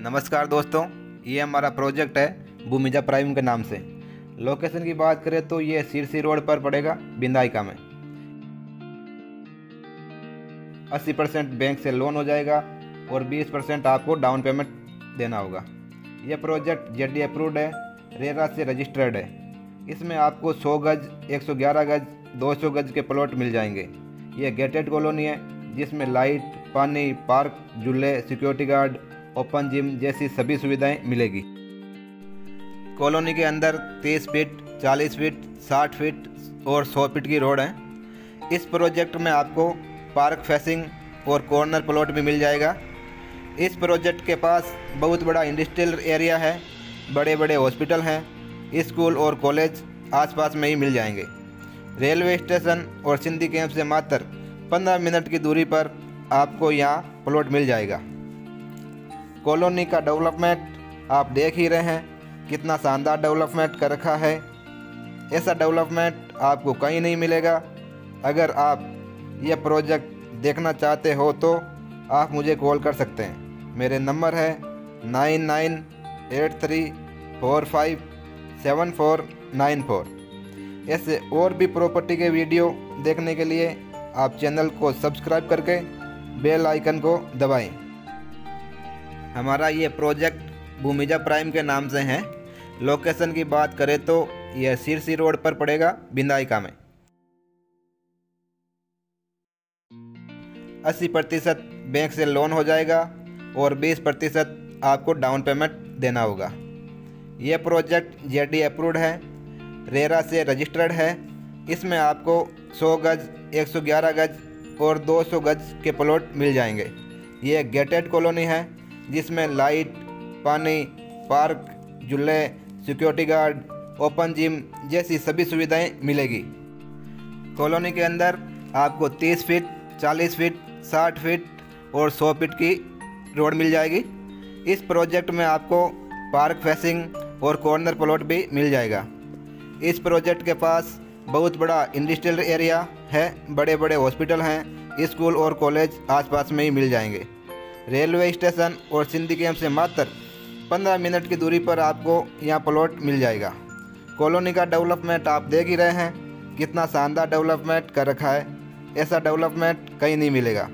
नमस्कार दोस्तों, ये हमारा प्रोजेक्ट है भूमिजा प्राइम के नाम से। लोकेशन की बात करें तो ये सिरसी रोड पर पड़ेगा बिंदाइका में। 80 परसेंट बैंक से लोन हो जाएगा और 20 परसेंट आपको डाउन पेमेंट देना होगा। यह प्रोजेक्ट जेड डी अप्रूव्ड है, रेरा से रजिस्टर्ड है। इसमें आपको 100 गज 111 गज 200 गज के प्लॉट मिल जाएँगे। ये गेटेड कॉलोनी है, जिसमें लाइट, पानी, पार्क, झूले, सिक्योरिटी गार्ड ओपन जिम जैसी सभी सुविधाएँ मिलेगी। कॉलोनी के अंदर 30 फीट 40 फीट 60 फीट और 100 फीट की रोड है। इस प्रोजेक्ट में आपको पार्क फेसिंग और कॉर्नर प्लॉट भी मिल जाएगा। इस प्रोजेक्ट के पास बहुत बड़ा इंडस्ट्रियल एरिया है बड़े बड़े हॉस्पिटल हैं, स्कूल और कॉलेज आसपास में ही मिल जाएँगे। रेलवे स्टेशन और सिंधी कैंप से मात्र 15 मिनट की दूरी पर आपको यहाँ प्लॉट मिल जाएगा। कॉलोनी का डेवलपमेंट आप देख ही रहे हैं, कितना शानदार डेवलपमेंट कर रखा है। ऐसा डेवलपमेंट आपको कहीं नहीं मिलेगा। अगर आप यह प्रोजेक्ट देखना चाहते हो तो आप मुझे कॉल कर सकते हैं। मेरे नंबर है nine nine eight three four five seven four nine four. ऐसे और भी प्रॉपर्टी के वीडियो देखने के लिए आप चैनल को सब्सक्राइब करके बेल आइकन को दबाएँ। हमारा ये प्रोजेक्ट भूमिजा प्राइम के नाम से है। लोकेशन की बात करें तो यह सिरसी रोड पर पड़ेगा बिंदाइका में। 80 प्रतिशत बैंक से लोन हो जाएगा और 20 प्रतिशत आपको डाउन पेमेंट देना होगा। यह प्रोजेक्ट जेडी अप्रूव्ड है, रेरा से रजिस्टर्ड है। इसमें आपको 100 गज 111 गज और 200 गज के प्लॉट मिल जाएँगे। ये गेटेड कॉलोनी है जिसमें लाइट, पानी, पार्क, झूले, सिक्योरिटी गार्ड, ओपन जिम जैसी सभी सुविधाएँ मिलेगी। कॉलोनी के अंदर आपको 30 फीट 40 फीट 60 फीट और 100 फीट की रोड मिल जाएगी। इस प्रोजेक्ट में आपको पार्क फेसिंग और कॉर्नर प्लॉट भी मिल जाएगा। इस प्रोजेक्ट के पास बहुत बड़ा इंडस्ट्रियल एरिया है बड़े बड़े हॉस्पिटल हैं, स्कूल और कॉलेज आसपास में ही मिल जाएँगे। रेलवे स्टेशन और सिंधी कैंप से मात्र 15 मिनट की दूरी पर आपको यहाँ प्लॉट मिल जाएगा। कॉलोनी का डेवलपमेंट आप देख ही रहे हैं, कितना शानदार डेवलपमेंट कर रखा है। ऐसा डेवलपमेंट कहीं नहीं मिलेगा।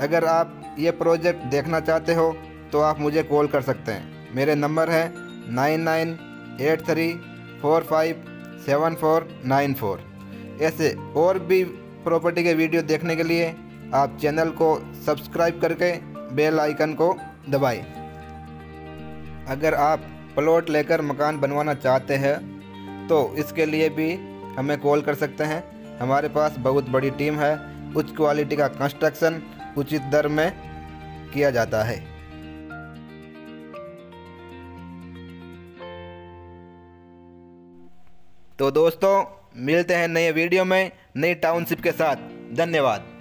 अगर आप ये प्रोजेक्ट देखना चाहते हो तो आप मुझे कॉल कर सकते हैं। मेरे नंबर है nine nine eight three four five seven four nine four. ऐसे और भी प्रॉपर्टी के वीडियो देखने के लिए आप चैनल को सब्सक्राइब करके बेल आइकन को दबाएँ। अगर आप प्लॉट लेकर मकान बनवाना चाहते हैं तो इसके लिए भी हमें कॉल कर सकते हैं। हमारे पास बहुत बड़ी टीम है। उच्च क्वालिटी का कंस्ट्रक्शन उचित दर में किया जाता है। तो दोस्तों, मिलते हैं नए वीडियो में नई टाउनशिप के साथ। धन्यवाद।